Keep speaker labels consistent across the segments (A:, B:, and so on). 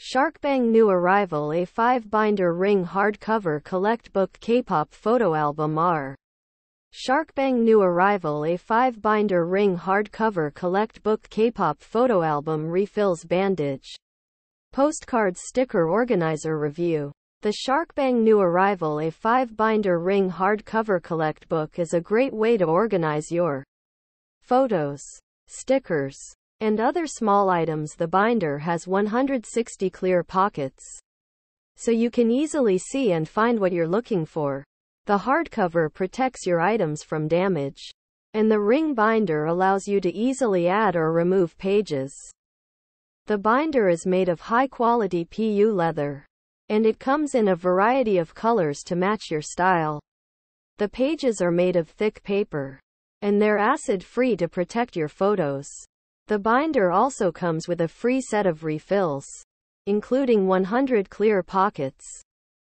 A: Sharkbang New Arrival A 5-binder ring hardcover collect book K-pop photo album R. Sharkbang New Arrival A 5-binder ring hardcover collect book K-pop photo album refills bandage. Postcard sticker organizer review. The Sharkbang New Arrival A 5-binder ring hardcover collect book is a great way to organize your photos, stickers, and other small items the binder has 160 clear pockets. So you can easily see and find what you're looking for. The hardcover protects your items from damage. And the ring binder allows you to easily add or remove pages. The binder is made of high quality PU leather. And it comes in a variety of colors to match your style. The pages are made of thick paper. And they're acid free to protect your photos. The binder also comes with a free set of refills, including 100 clear pockets,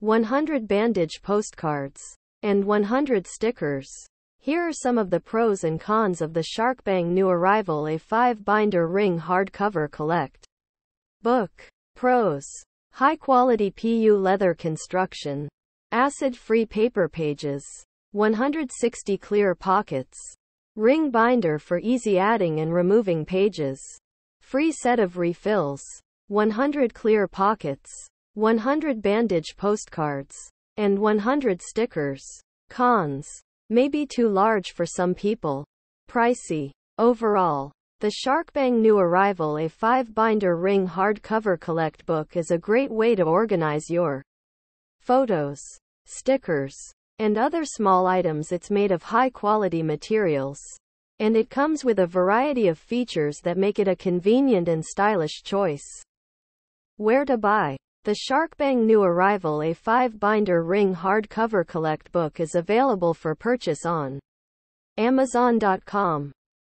A: 100 bandage postcards, and 100 stickers. Here are some of the pros and cons of the Sharkbang new arrival a 5-binder ring hardcover collect. Book. Pros. High quality PU leather construction. Acid free paper pages. 160 clear pockets. Ring binder for easy adding and removing pages. Free set of refills. 100 clear pockets. 100 bandage postcards. And 100 stickers. Cons. May be too large for some people. Pricey. Overall. The Sharkbang New Arrival A 5-binder ring hardcover collect book is a great way to organize your photos, stickers, and other small items it's made of high quality materials. And it comes with a variety of features that make it a convenient and stylish choice. Where to buy? The Sharkbang New Arrival A 5-binder ring hardcover collect book is available for purchase on Amazon.com.